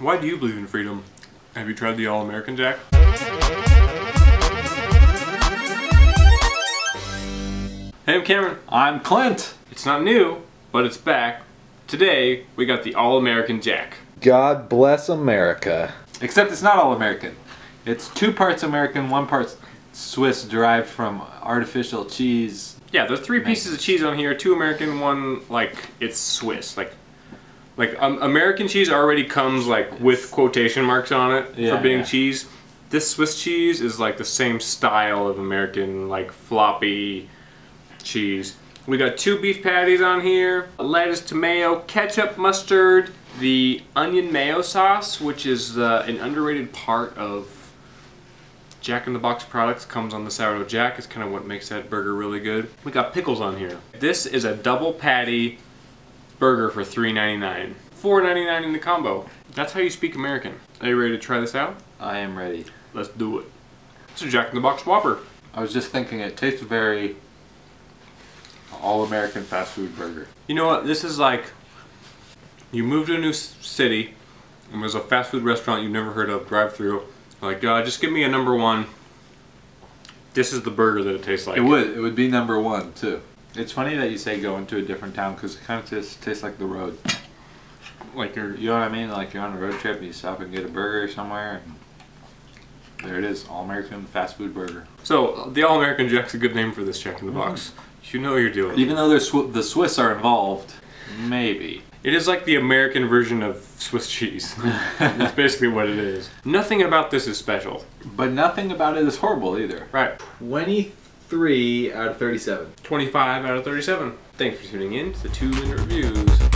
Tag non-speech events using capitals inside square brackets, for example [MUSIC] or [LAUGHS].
Why do you believe in freedom? Have you tried the All-American Jack? Hey, I'm Cameron. I'm Clint. It's not new, but it's back. Today, we got the All-American Jack. God bless America. Except it's not all American. It's two parts American, one part Swiss derived from artificial cheese. Yeah, there's three pieces of cheese on here. Two American, one like it's Swiss. Like, like um, American cheese already comes like with quotation marks on it Yeah, for being yeah. cheese. This Swiss cheese is like the same style of American like floppy cheese. We got two beef patties on here, lettuce, tomato, ketchup, mustard, the onion mayo sauce, which is uh, an underrated part of Jack in the Box products comes on the sourdough jack. It's kind of what makes that burger really good. We got pickles on here. This is a double patty burger for $3.99. $4.99 in the combo. That's how you speak American. Are you ready to try this out? I am ready. Let's do it. It's a Jack in the Box Whopper. I was just thinking it tastes very all-American fast food burger. You know what? This is like you move to a new city and there's a fast food restaurant you've never heard of, drive through. Like, uh, just give me a number one. This is the burger that it tastes like. It would. It would be number one too. It's funny that you say go into a different town because it kind of tastes, tastes like the road. Like you're You know what I mean? Like you're on a road trip and you stop and get a burger somewhere and there it is, all-American fast food burger. So, the All American Jack's a good name for this Jack in the Box. Mm-hmm. You know what you're doing. Even though there's Sw- the Swiss are involved, maybe. It is like the American version of Swiss cheese. [LAUGHS] That's basically what it is. Nothing about this is special. But nothing about it is horrible either. Right. 23 out of 37. 25 out of 37. Thanks for tuning in to the Two Minute Reviews.